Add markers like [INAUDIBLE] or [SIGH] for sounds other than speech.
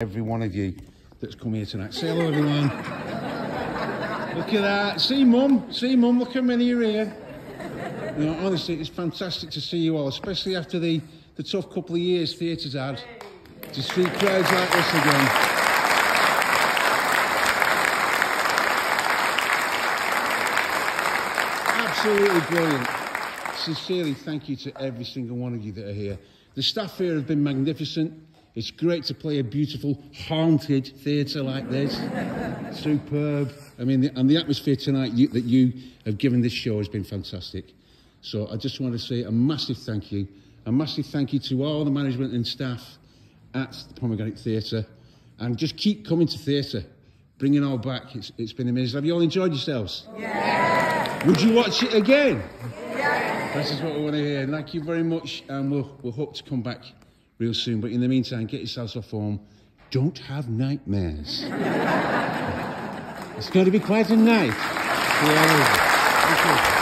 every one of you that's come here tonight. Say hello, everyone. look at that. See, Mum. See, Mum. Look how many are here. You know, honestly, it's fantastic to see you all, especially after the, the tough couple of years theatre's had. To see crowds like this again. Absolutely brilliant. Sincerely, thank you to every single one of you that are here. The staff here have been magnificent. It's great to play a beautiful, haunted theatre like this. [LAUGHS] Superb. I mean, the, and the atmosphere tonight you, that you have given this show has been fantastic. So I just want to say a massive thank you. A massive thank you to all the management and staff at the Pomegranate Theatre. And just keep coming to theatre. bringing all back. It's, it's been amazing. Have you all enjoyed yourselves? Yeah. Would you watch it again? Yeah. This is what we want to hear. Thank you very much. And we'll, we'll hope to come back real soon. But in the meantime, get yourselves a home. Don't have nightmares. [LAUGHS] it's going to be quite a night. Yeah.